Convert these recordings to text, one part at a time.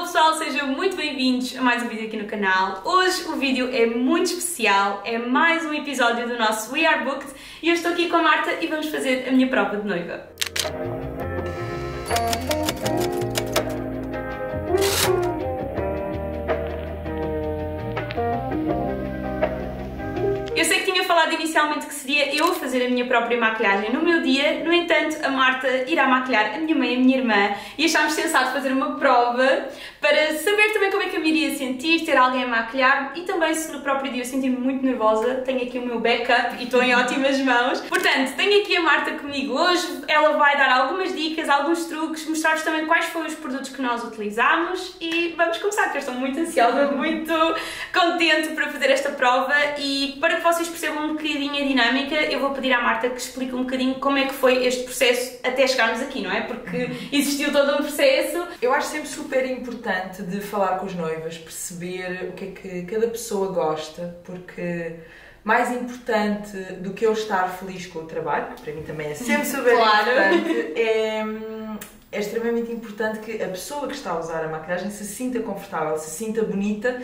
Olá pessoal, sejam muito bem-vindos a mais um vídeo aqui no canal. Hoje o vídeo é muito especial, é mais um episódio do nosso We Are Booked e eu estou aqui com a Marta e vamos fazer a minha prova de noiva. Eu sei que tinha falado inicialmente que seria eu fazer a minha própria maquilhagem no meu dia, no entanto, a Marta irá maquilhar a minha mãe e a minha irmã e achámos sensato fazer uma prova para saber também como é que eu me iria sentir, ter alguém a maquilhar e também se no próprio dia eu sentir-me muito nervosa, tenho aqui o meu backup e estou em ótimas mãos. Portanto, tenho aqui a Marta comigo hoje, ela vai dar algumas dicas, alguns truques, mostrar-vos também quais foram os produtos que nós utilizámos e vamos começar, porque eu estou muito ansiosa, muito contente para fazer esta prova e para que vocês percebam um bocadinho a dinâmica, eu vou pedir à Marta que explique um bocadinho como é que foi este processo até chegarmos aqui, não é? Porque existiu todo um processo. Eu acho sempre super importante de falar com os noivos, perceber o que é que cada pessoa gosta, porque mais importante do que eu estar feliz com o trabalho, que para mim também é sempre super Claro. importante, é, é extremamente importante que a pessoa que está a usar a maquilhagem se sinta confortável, se sinta bonita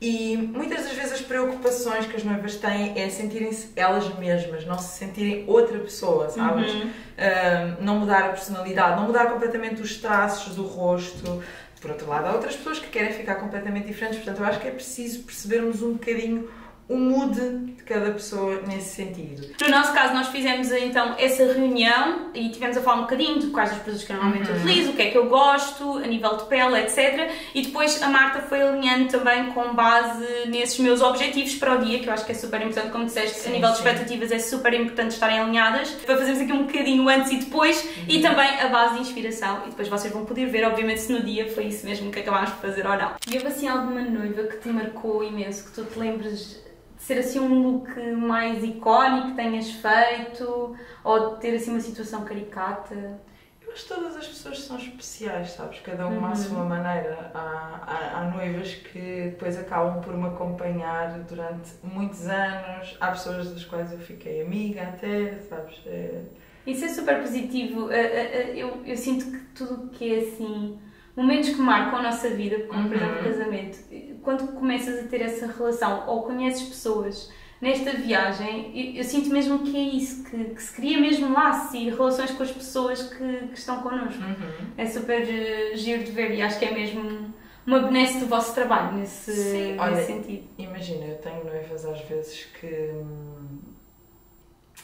e muitas das vezes as preocupações que as noivas têm é sentirem-se elas mesmas, não se sentirem outra pessoa, sabes? Uhum. Ah, não mudar a personalidade, não mudar completamente os traços do rosto. Por outro lado, há outras pessoas que querem ficar completamente diferentes, portanto, eu acho que é preciso percebermos um bocadinho o mood de cada pessoa nesse sentido. No nosso caso, nós fizemos então essa reunião e tivemos a falar um bocadinho de quais os produtos que eu normalmente utilizo, o que é que eu gosto, a nível de pele, etc. E depois a Marta foi alinhando também com base nesses meus objetivos para o dia, que eu acho que é super importante, como disseste, a Sim, nível de sim. expectativas é super importante estarem alinhadas, para fazermos aqui um bocadinho antes e depois, e também a base de inspiração. E depois vocês vão poder ver, obviamente, se no dia foi isso mesmo que acabámos de fazer ou não. E houve assim alguma noiva que te marcou imenso, que tu te lembres de ser assim um look mais icónico que tenhas feito ou ter assim uma situação caricata? Eu acho que todas as pessoas são especiais, sabes? Cada uma à sua maneira. Há, há, há noivas que depois acabam por me acompanhar durante muitos anos, há pessoas das quais eu fiquei amiga até, sabes? É... Isso é super positivo. Eh, eh, eh, Eu, eu sinto que tudo o que é assim, momentos que marcam a nossa vida, como por Uhum. exemplo o casamento, quando começas a ter essa relação ou conheces pessoas nesta viagem, eu, eu sinto mesmo que é isso, que, que se cria mesmo laços e relações com as pessoas que, que estão connosco. Uhum. É super eh, giro de ver e acho que é mesmo uma benesse do vosso trabalho nesse, Sim, nesse olha, sentido. Imagina, eu tenho noivas às vezes que, hum,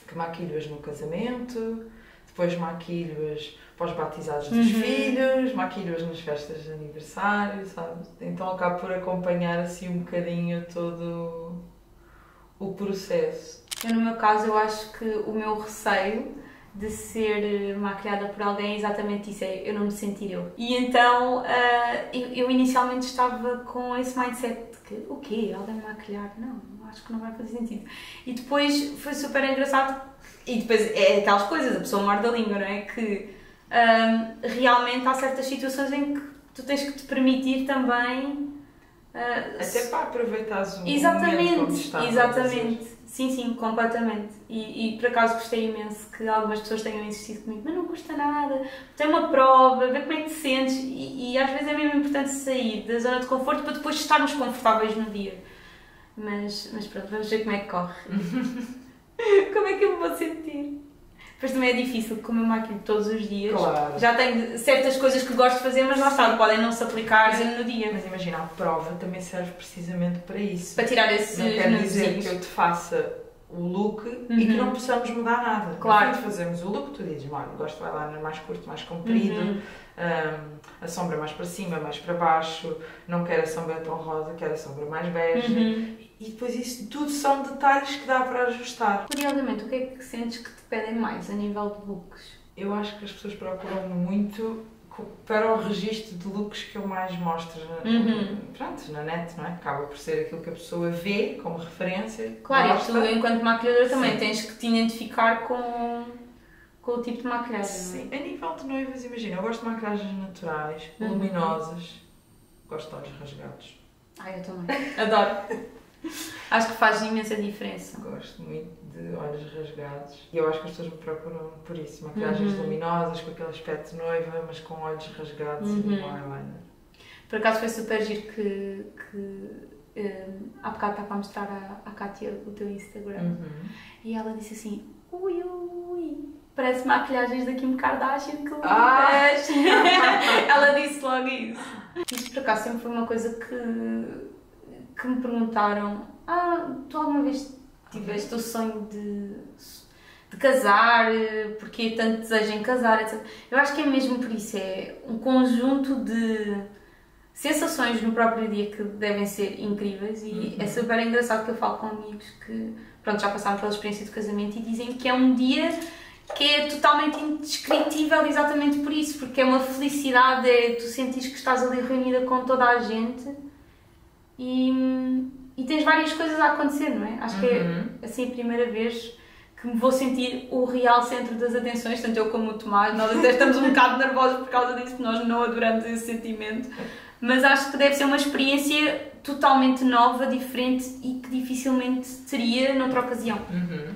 que maquilho-as no casamento, depois maquilho-as para os batizados dos Uhum. filhos, maquilho-as nas festas de aniversário, sabes? Então acabo por acompanhar assim um bocadinho todo o processo. Eu, no meu caso, eu acho que o meu receio de ser maquilhada por alguém é exatamente isso, é eu não me sentir eu. E então ah, eu, eu inicialmente estava com esse mindset que o quê? Alguém me maquilhar? Não, acho que não vai fazer sentido. E depois foi super engraçado e depois é aquelas coisas, a pessoa morde a língua, não é? Que ah, realmente há certas situações em que tu tens que te permitir também ah, Até para aproveitares o momento Exatamente, como estás a exatamente. Sim, sim, completamente. E, e por acaso gostei imenso que algumas pessoas tenham insistido comigo, mas não custa nada, tem uma prova, vê como é que te sentes. E, e às vezes é mesmo importante sair da zona de conforto para depois estarmos confortáveis no dia. Mas, mas pronto, vamos ver como é que corre. como é que eu me vou sentir? Depois também é difícil, como eu maquilho todos os dias. Claro. Já tenho certas coisas que gosto de fazer, mas lá está, podem não se aplicar no dia. Mas imagina, a prova também serve precisamente para isso. Para tirar esses Não quer dizer que eu te faça o look e que não possamos mudar nada. Claro. De fazermos o look, tu dizes, olha, gosto de eyeliner mais curto, mais comprido, Uhum. hum, a sombra mais para cima, mais para baixo, não quero a sombra tão rosa, quero a sombra mais bege. Uhum. E depois isso tudo são detalhes que dá para ajustar. Curiosamente, o que é que sentes que te pedem mais a nível de looks? Eu acho que as pessoas procuram muito para o registro de looks que eu mais mostro Uhum. pronto, na net, não é? Acaba por ser aquilo que a pessoa vê como referência. Claro, e tu, enquanto maquilhadora, também Sim. tens que te identificar com, com o tipo de maquilhagem. Sim, a nível de noivas, imagina, eu gosto de maquilhagens naturais, Uhum. luminosas, gosto de olhos rasgados, é? Ai, eu também. Adoro. Acho que faz imensa diferença. gosto muito de olhos rasgados e eu acho que as pessoas me procuram por isso, maquilhagens Uhum. luminosas, com aquele aspecto de noiva, mas com olhos rasgados Uhum. e com eyeliner. Por acaso foi super giro que, que um, há bocado estava a mostrar à, à Kátia o teu Instagram Uhum. e ela disse assim: ui, ui, parece maquilhagens da Kim Kardashian que Ah! usas." ela disse logo isso. Isto por acaso sempre foi uma coisa que, que me perguntaram: Ah, tu alguma vez tiveste o sonho de, de casar? Porque tanto desejo em casar, etc. Eu acho que é mesmo por isso, é um conjunto de sensações no próprio dia que devem ser incríveis e é super engraçado que eu falo com amigos que pronto, já passaram pela experiência do casamento e dizem que é um dia que é totalmente indescritível exatamente por isso, porque é uma felicidade, é tu sentires que estás ali reunida com toda a gente e, e tens várias coisas a acontecer, não é? Acho que Uhum. é assim a primeira vez que me vou sentir o real centro das atenções, tanto eu como o Tomás, nós até estamos um bocado nervosos por causa disso, nós não adoramos esse sentimento, mas acho que deve ser uma experiência totalmente nova, diferente e que dificilmente teria noutra ocasião. Uhum.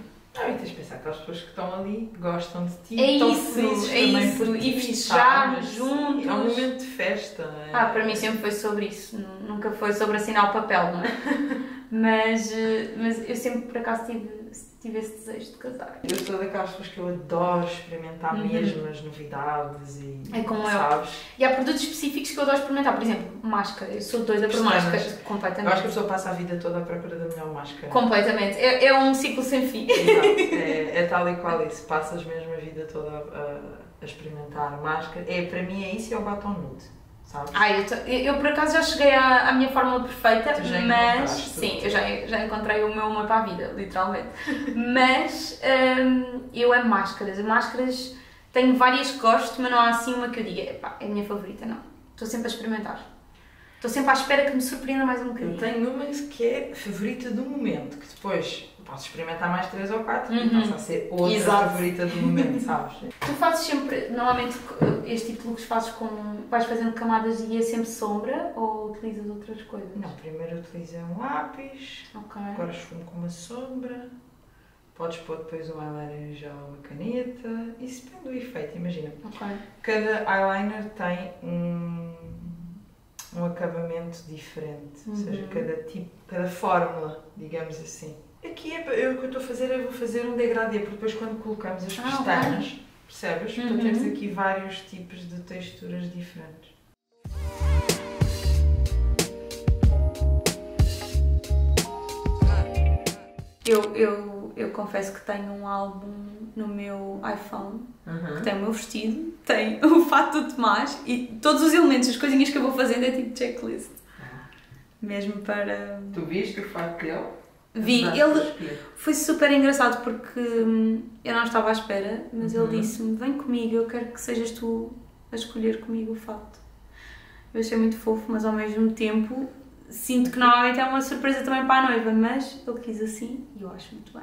Ah, e tens de pensar que as pessoas que estão ali gostam de ti, É estão isso, felizes é também isso, por e ti, festejar sabes? juntos. É um momento de festa. é? Ah, para mim sempre foi sobre isso, nu- nunca foi sobre assinar o papel, não é? mas, eh, mas eu sempre por acaso tive, tive esse desejo de casar. Eu sou daquelas pessoas que eu adoro experimentar Uhum. mesmo as novidades e É como eu. sabes? E há produtos específicos que eu adoro experimentar, por exemplo, máscara. Eu sou doida por Pestanas. máscaras, Eu completamente. acho que a pessoa passa a vida toda à procura da melhor máscara. Completamente. É, é um ciclo sem fim. Exato, é, é tal e qual isso. Passas mesmo a vida toda a, a experimentar máscara. É, para mim é isso e é o batom nude, sabes? Ai, eu, eu, por acaso já cheguei à, à minha fórmula perfeita, mas sim, eu já, já encontrei o meu amor para a vida, literalmente. mas hum, eu amo máscaras. Máscaras tenho várias que gosto, mas não há assim uma que eu diga, epá, é a minha favorita, não. Estou sempre a experimentar. Estou sempre à espera que me surpreenda mais um Eu bocadinho. tenho uma que é favorita do momento, que depois posso experimentar mais três ou quatro e Uhum. passa a ser outra Exato. favorita do momento, sabes? Tu fazes sempre, normalmente este tipo de looks fazes com, vais fazendo camadas e é sempre sombra ou utilizas outras coisas? Não, primeiro utilizei um lápis, Ok. agora esfumo com uma sombra. Podes pôr depois um eyeliner em gel ou uma caneta. Isso depende do efeito, imagina. Ok. Cada eyeliner tem um, um acabamento diferente, ou seja, Uhum. cada tipo, cada fórmula, digamos assim. Aqui é, eu, o que eu estou a fazer é vou fazer um degradê, porque depois quando colocamos as Ah, pestanas, percebes? Uhum. Para teres aqui vários tipos de texturas diferentes. Eu, eu, eu confesso que tenho um álbum no meu iPhone que tem o meu vestido, tem o fato do Tomás e todos os elementos, as coisinhas que eu vou fazendo é tipo checklist. Mesmo para. Tu viste o facto dele? Vi, Ajudaste ele foi super engraçado porque hum, eu não estava à espera, mas Uhum. ele disse-me: Vem comigo, eu quero que sejas tu a escolher comigo o fato. Eu achei muito fofo, mas ao mesmo tempo sinto que normalmente é uma surpresa também para a noiva, mas ele quis assim e eu acho muito bem.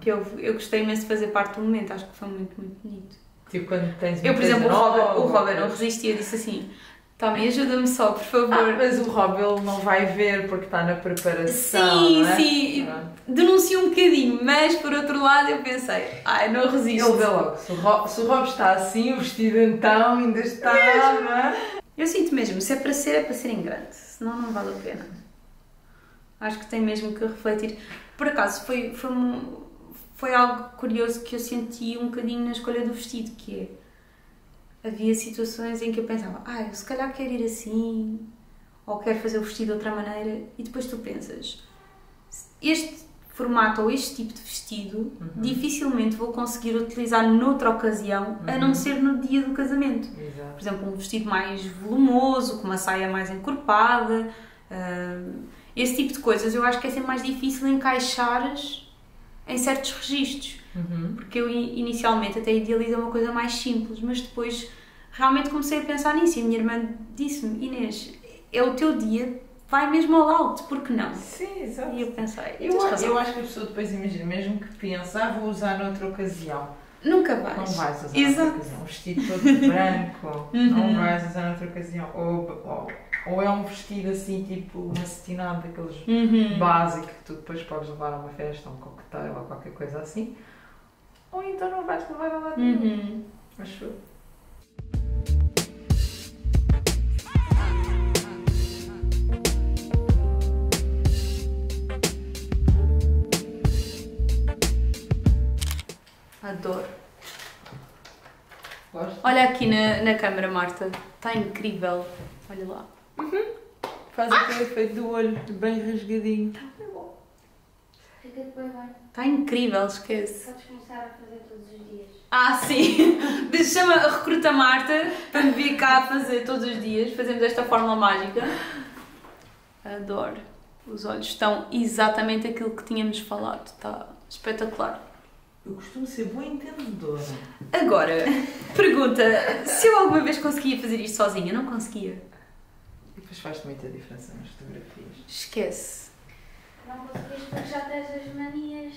Que eu, eu gostei imenso de fazer parte do momento, acho que foi muito, muito bonito. Tipo quando tens Eu, por exemplo, o Robert, o ou- Robert não resistia, eu disse assim: Tommy, ajuda-me só, por Ah, favor. mas o Rob ele não vai ver porque está na preparação. sim, é? sim, denuncio um bocadinho, mas por outro lado eu pensei: Ai, não resisto. Ele vê logo. Se o, Rob, se o Rob está assim, o vestido então ainda está. não é? Eu sinto mesmo, se é para ser, é para ser em grande, senão não vale a pena. Acho que tem mesmo que refletir. Por acaso, foi, foi, foi algo curioso que eu senti um bocadinho na escolha do vestido, que é, havia situações em que eu pensava, ah, eu se calhar quero ir assim, ou quero fazer o vestido de outra maneira, e depois tu pensas, este formato ou este tipo de vestido dificilmente vou conseguir utilizar noutra ocasião, a não ser no dia do casamento. Exato. por exemplo, um vestido mais volumoso, com uma saia mais encorpada, hum, esse tipo de coisas, eu acho que é sempre mais difícil encaixares em certos registros, Uhum. porque eu inicialmente até idealizei uma coisa mais simples, mas depois realmente comecei a pensar nisso. E a minha irmã disse-me, Inês, é o teu dia, vai mesmo ao alto, por que não? Sim, exato. E eu pensei, Eu, acho- razão. eu acho que a pessoa depois imagina, mesmo que pensa, ah, vou usar noutra ocasião. Nunca vais. Não vais usar Exato. noutra ocasião. Um vestido todo branco, Uhum. não vais usar noutra ocasião. Ou, ou, ou é um vestido assim, tipo uma cetinado daqueles Uhum. básico que tu depois podes levar a uma festa, a um coquetel ou qualquer coisa assim. Ou então não vais levar a lado nenhum. Uhum. Acho aqui na, na câmera, Marta. Está incrível. Olha lá. Faz aquele efeito do olho, bem rasgadinho. Fica-te bem bem. Está incrível, esquece. Podes começar a fazer todos os dias. Ah, sim! Chama a recruta Marta para me vir cá fazer todos os dias. Fazemos esta fórmula mágica. Adoro. Os olhos estão exatamente aquilo que tínhamos falado. Está espetacular. Eu costumo ser boa entendedora. Agora, pergunta: se eu alguma vez conseguia fazer isto sozinha? Não conseguia. E depois faz muita diferença nas fotografias. Esquece. Não conseguiste porque já tens as manias.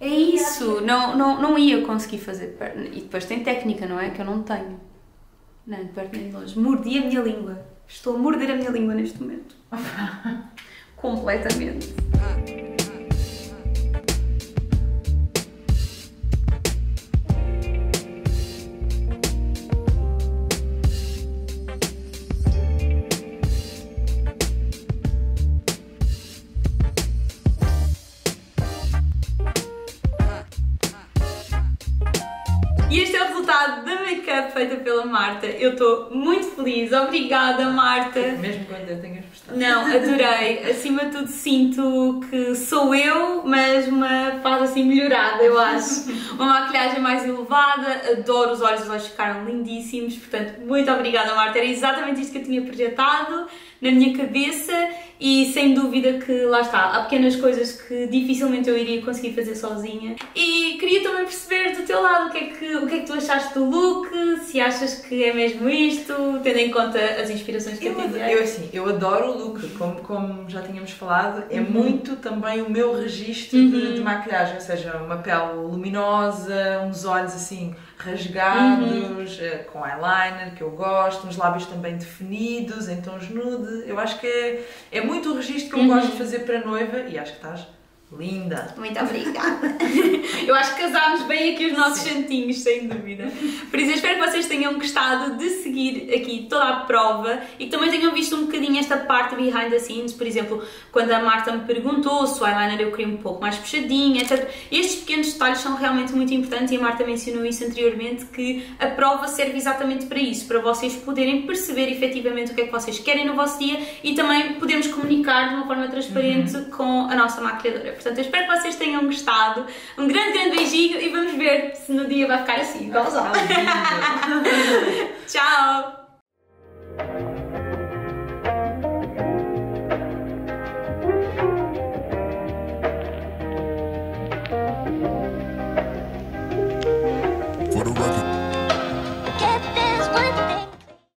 É isso, não, não, não ia conseguir fazer. E depois tem técnica, não é? Que eu não tenho. Nem de perto nem de longe. Mordi a minha língua. Estou a morder a minha língua neste momento. Completamente. Marta. Eu estou muito feliz. Obrigada, Marta. Mesmo quando eu tenho as pestanas. Não, adorei. Acima de tudo, sinto que sou eu, mas uma fase assim melhorada, eu acho. Uma maquilhagem mais elevada, adoro os olhos, os olhos ficaram lindíssimos. Portanto, muito obrigada, Marta. Era exatamente isto que eu tinha projetado na minha cabeça e sem dúvida que lá está. Há pequenas coisas que dificilmente eu iria conseguir fazer sozinha. E queria também perceber do teu lado o que é que, o que, é que tu achaste do look, se achas que é mesmo isto, tendo em conta as inspirações que eu, Eu, tive. eu, assim, eu adoro o look, como, como já tínhamos falado, é muito também o meu registro de, de maquilhagem, ou seja, uma pele luminosa, uns olhos assim rasgados, eh, com eyeliner, que eu gosto, uns lábios também definidos, em tons nude. Eu acho que é, é muito o registro que eu gosto de fazer para noiva e acho que estás linda. Muito obrigada. Eu acho que casámos bem aqui os nossos santinhos, sem dúvida. Por isso, eu espero que vocês tenham gostado de seguir aqui toda a prova e que também tenham visto um bocadinho esta parte behind the scenes. Por exemplo, quando a Marta me perguntou se o eyeliner eu queria um pouco mais puxadinho, etc. Estes pequenos detalhes são realmente muito importantes e a Marta mencionou isso anteriormente, que a prova serve exatamente para isso, para vocês poderem perceber efetivamente o que é que vocês querem no vosso dia e também podemos comunicar de uma forma transparente com a nossa maquilhadora. Portanto, eu espero que vocês tenham gostado. Um grande, grande beijinho e vamos ver se no dia vai ficar assim, igualzão. Tchau!